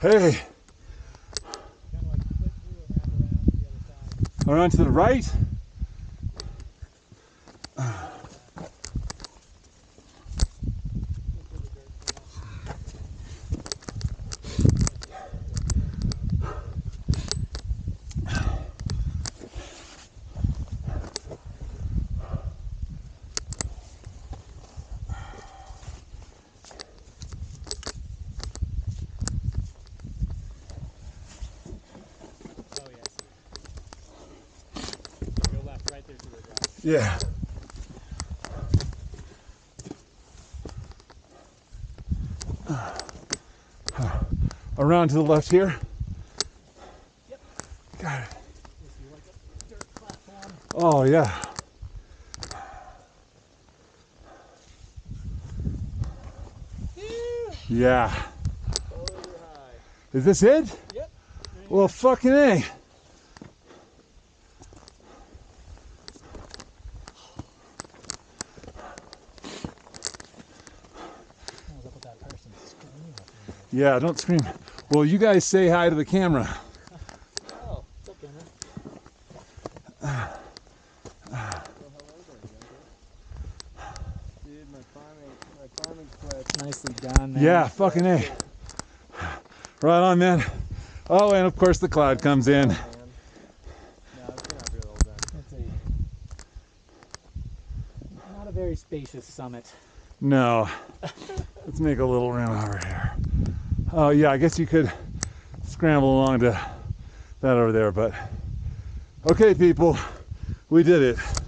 Hey, Kind of like around to around to the right. Just where the dirt fell. Oh yeah, I see it. Go left, right there's your drive. Yeah. Uh, around to the left here. Yep. Got it. Like a dirt platform. Oh yeah. Yeah. Is this it? Yep. Well, fucking A. Yeah, don't scream. Well, you guys say hi to the camera. Yeah, fucking A. Right on, man. Oh, and of course the cloud comes in. Not a very spacious summit. No. Let's make a little room over here. Oh, yeah, I guess you could scramble along to that over there, but okay, people, we did it.